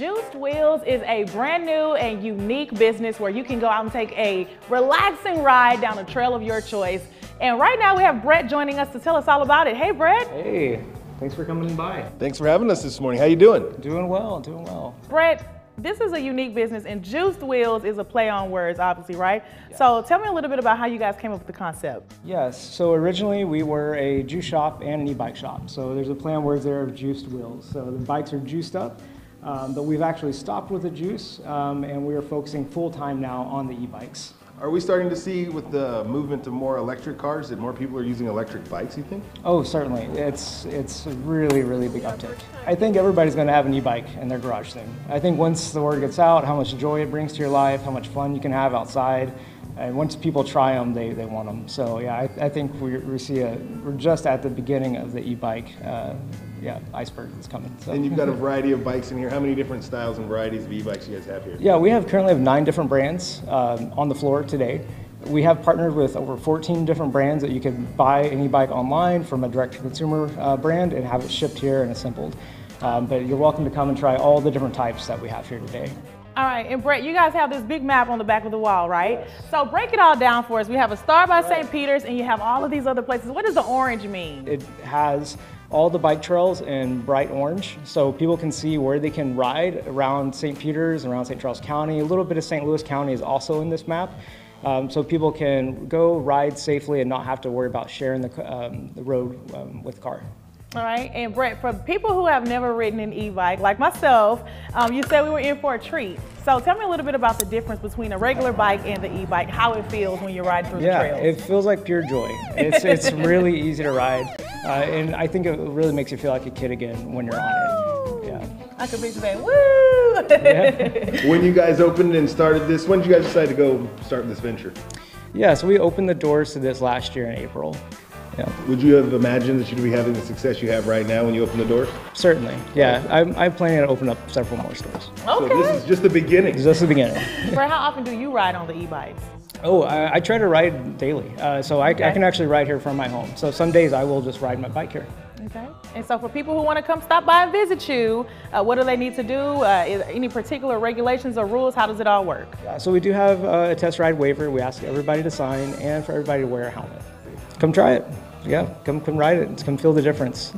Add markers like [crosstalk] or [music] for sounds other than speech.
Wheels is a brand new and unique business where you can go out and take a relaxing ride down a trail of your choice. And right now we have Brett joining us to tell us all about it. Hey, Brett. Hey, thanks for coming by. Thanks for having us this morning. How you doing? Doing well, doing well. Brett, this is a unique business, and Juiced Wheels is a play on words, obviously, right? So tell me a little bit about how you guys came up with the concept. Yes, so originally we were a juice shop and an e-bike shop. So there's a play on words there of juiced wheels. So the bikes are juiced up, um, but we've actually stopped with the juice, um, and we are focusing full time now on the e-bikes. Are we starting to see with the movement to more electric cars that more people are using electric bikes, you think? Oh, certainly. It's it's a really really big uptick. I think everybody's going to have an e-bike in their garage thing. I think once the word gets out, how much joy it brings to your life, how much fun you can have outside, and once people try them, they, they want them. So yeah, I, I think we, we see a we're just at the beginning of the e-bike. Uh, yeah, iceberg that's coming. So. And you've got a variety of bikes in here. How many different styles and varieties of e-bikes you guys have here? Yeah, we have currently have nine different brands um, on the floor today. We have partnered with over 14 different brands that you can buy an e-bike online from a direct-to-consumer uh, brand and have it shipped here and assembled. Um, but you're welcome to come and try all the different types that we have here today. All right, and Brett, you guys have this big map on the back of the wall, right? Yes. So break it all down for us. We have a star by right. St. Peters, and you have all of these other places. What does the orange mean? It has all the bike trails in bright orange so people can see where they can ride around St. Peters, around St. Charles County. A little bit of St. Louis County is also in this map. Um, so people can go ride safely and not have to worry about sharing the, um, the road um, with car. All right, and Brett, for people who have never ridden an e-bike, like myself, um, you said we were in for a treat. So tell me a little bit about the difference between a regular bike and the e-bike, how it feels when you ride through yeah, the trails. Yeah, it feels like pure joy. It's, it's [laughs] really easy to ride, uh, and I think it really makes you feel like a kid again when you're on it. Yeah. I could be saying, woo! yeah. [laughs] when you guys opened and started this, when did you guys decide to go start this venture? Yeah, so we opened the doors to this last year in April. Yeah. Would you have imagined that you'd be having the success you have right now when you open the doors? Certainly, yeah. I'm, I'm planning to open up several more stores. Okay. So this is just the beginning. It's just the beginning. [laughs] Brett, how often do you ride on the e-bikes? Oh, I, I, try to ride daily. Uh, so I, okay. I, can actually ride here from my home. So some days I will just ride my bike here. Okay. And so for people who want to come stop by and visit you, uh, what do they need to do? Uh, any particular regulations or rules? How does it all work? Yeah, so we do have uh, a test ride waiver. We ask everybody to sign and for everybody to wear a helmet. Come try it. Yeah, come come ride it. Come feel the difference.